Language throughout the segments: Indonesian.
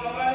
Satu,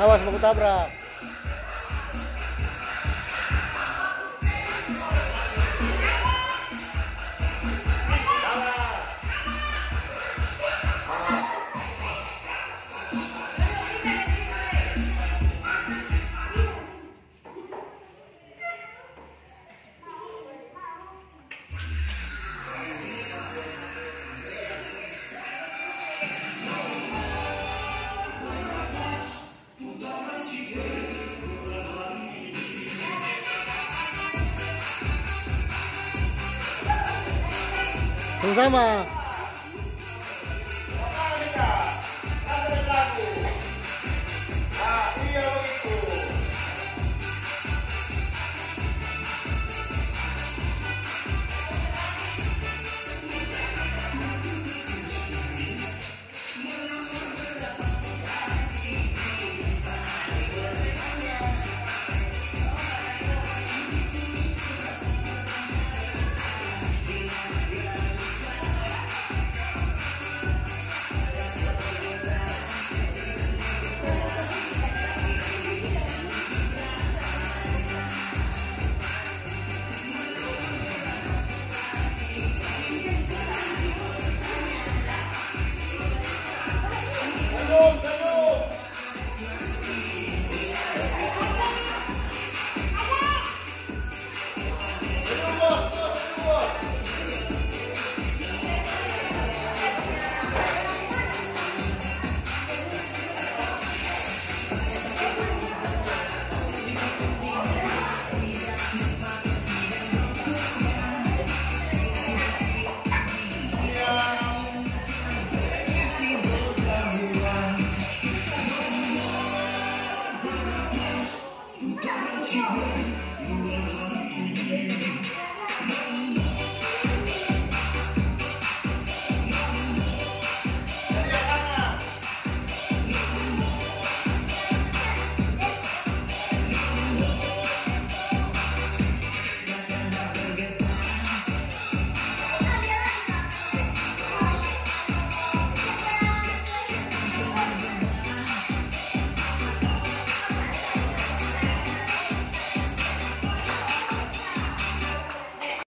Awas mau 很香吗？